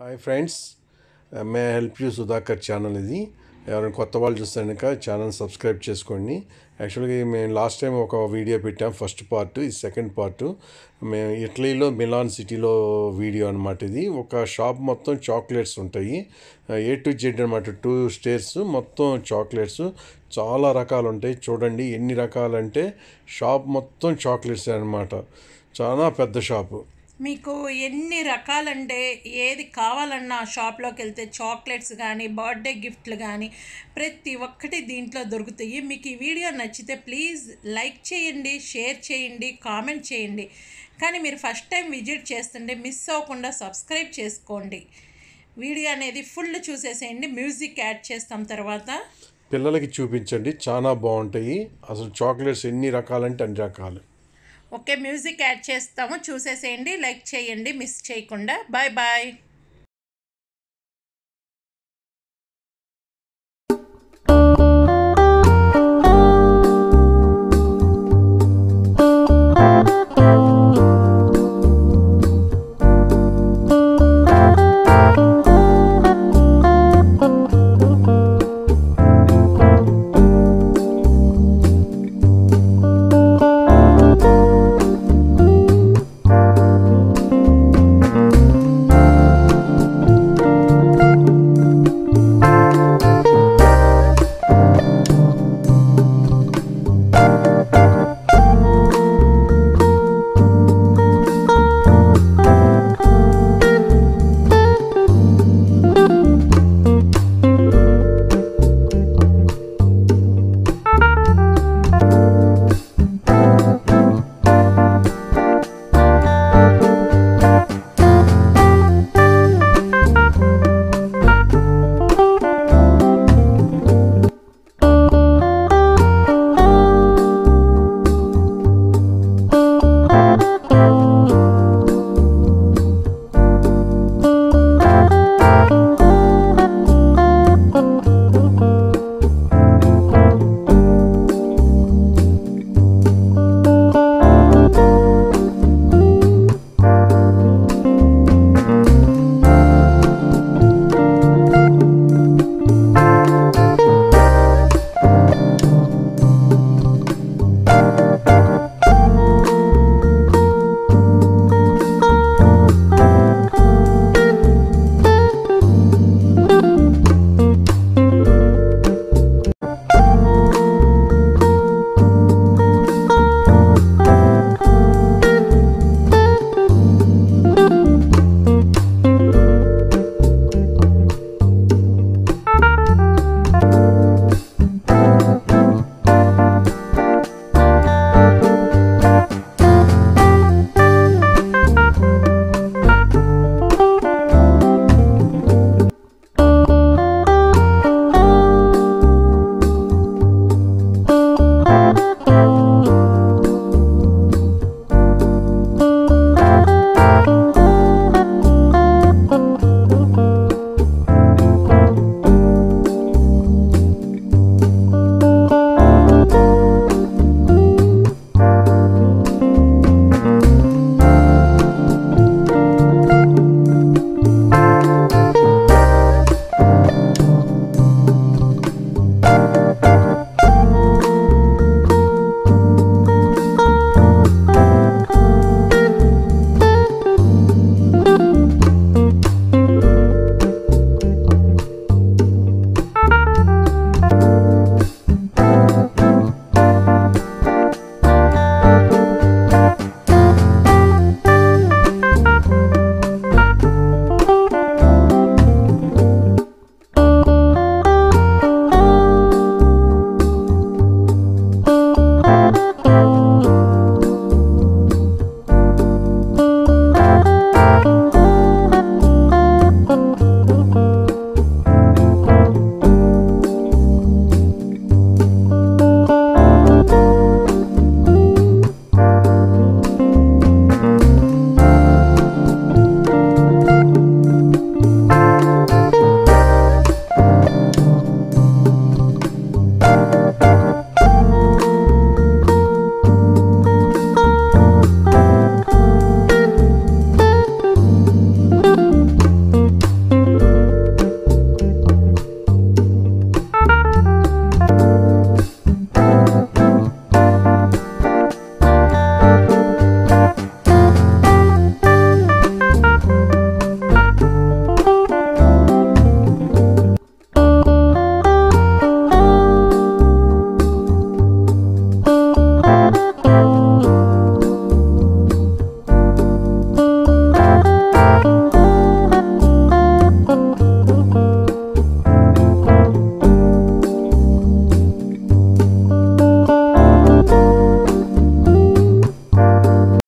Hi friends may help you Sudhakar channel ఇది. ఎవరైనా కొత్త వాళ్ళు చూస్తే కనుక ఛానల్ సబ్స్క్రైబ్ చేసుకోండి. యాక్చువల్గా మేము లాస్ట్ టైం ఒక వీడియో పెట్టాం ఫస్ట్ పార్ట్ ఈ సెకండ్ పార్ట్ మేము ఇటలీలో మిలాన్ సిటీలో వీడియో అనమాట ఇది. ఒక షాప్ మొత్తం చాక్లెట్స్ ఉంటాయి. ఏ టు జెడ్ అనమాట టూ స్టేర్స్ మొత్తం చాక్లెట్స్ చాలా రకాలు ఉంటాయి. చూడండి ఎన్ని రకాలంటే షాప్ మొత్తం చాక్లెట్స్ అనమాట చాలా పెద్ద షాపు మీకు ఎన్ని రకాలంటే ఏది కావాలన్నా షాప్లోకి వెళ్తే చాక్లెట్స్ కానీ బర్త్డే గిఫ్ట్లు కానీ ప్రతి ఒక్కటి దీంట్లో దొరుకుతాయి. మీకు ఈ వీడియో నచ్చితే ప్లీజ్ లైక్ చేయండి షేర్ చేయండి కామెంట్ చేయండి. కానీ మీరు ఫస్ట్ టైం విజిట్ చేస్తుంటే మిస్ అవ్వకుండా సబ్స్క్రైబ్ చేసుకోండి. వీడియో అనేది ఫుల్ చూసేసేయండి. మ్యూజిక్ యాడ్ చేస్తాం తర్వాత. పిల్లలకి చూపించండి. చాలా బాగుంటాయి. అసలు చాక్లెట్స్ ఎన్ని రకాలంటే అన్ని రకాలు. ఓకే మ్యూజిక్ యాడ్ చేస్తాము. చూసేసేయండి లైక్ చేయండి మిస్ చేయకుండా. Bye bye.